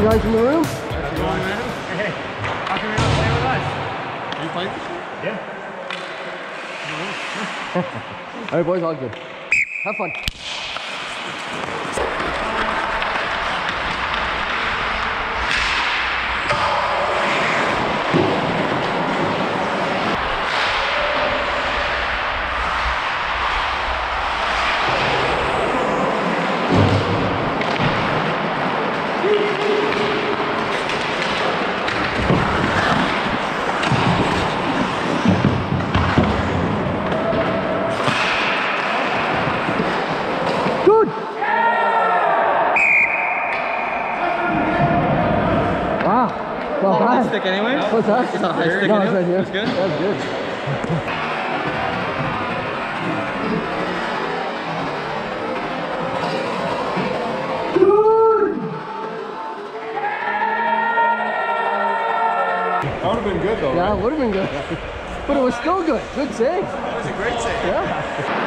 Young guys in the room? How's it going, man? Hey, how come you're not playing with us? Are you playing this year? Yeah. All right, boys, all good. Have fun. Good. Wow. Not bad. Stick anyway? What's that? It's not high stick, No, you it's right here. Good? That's good. That would have been good though. Yeah, right? it would have been good. But it was still good. Good save. That was a great save. Yeah.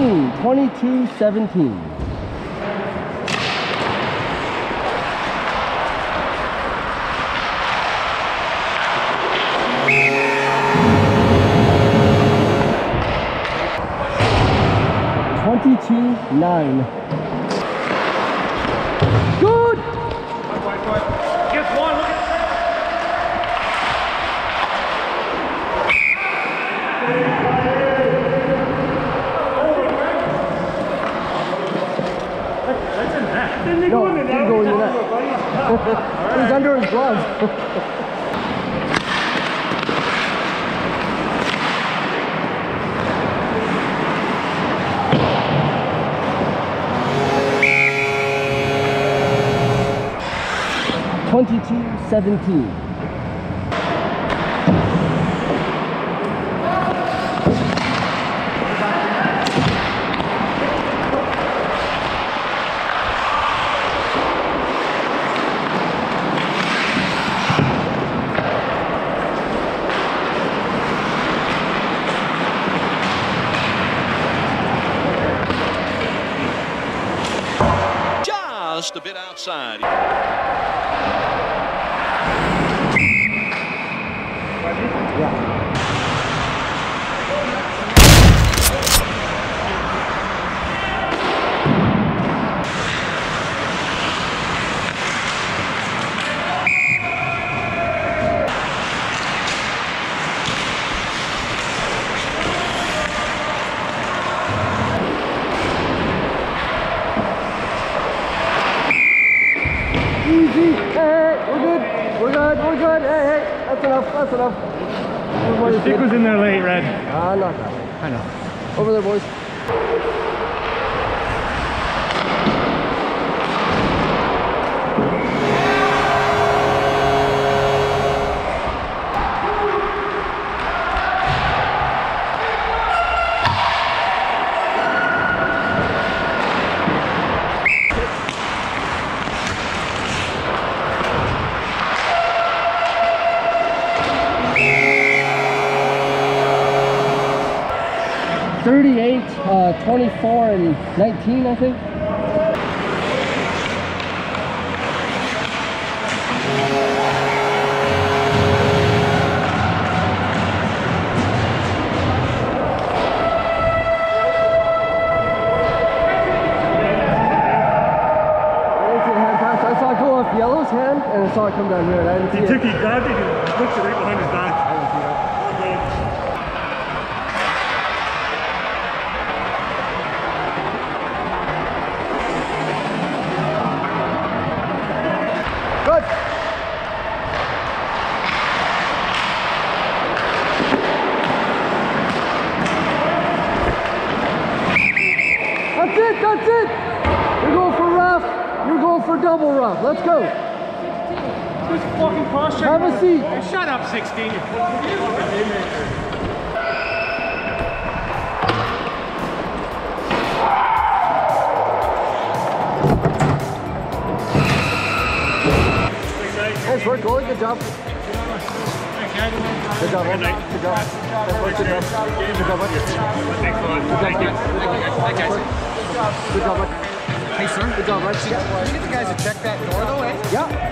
17, 22, 17. Twenty-two nine. That's in that. Didn't No, it didn't go in the net. it was under his glove. Twenty-two, seventeen. A bit outside. Easy. Hey, hey, we're good. We're good. We're good. Hey, hey. That's enough. That's enough. Boys. Stick was in there late, Red. Ah, not that way. I know. Over there, boys. 24 and 19, I think. I didn't see the hand pass. I saw it go off Yellow's hand and saw it come down here. I didn't He see took, it. he grabbed it and pushed it right behind his back. For double rough. Let's go. Just fucking check. Have a seat. Shut up, 16. You fucking haymaker. Thanks, guys. Nice work, goalie. Good job. Good job, Good night. Good job. Good job. Good job. Good job, bud. Thanks a lot. Thank you. Good job. Hey, sir. Good job, bud. Can you get the guys to check that door, though, eh? Yeah.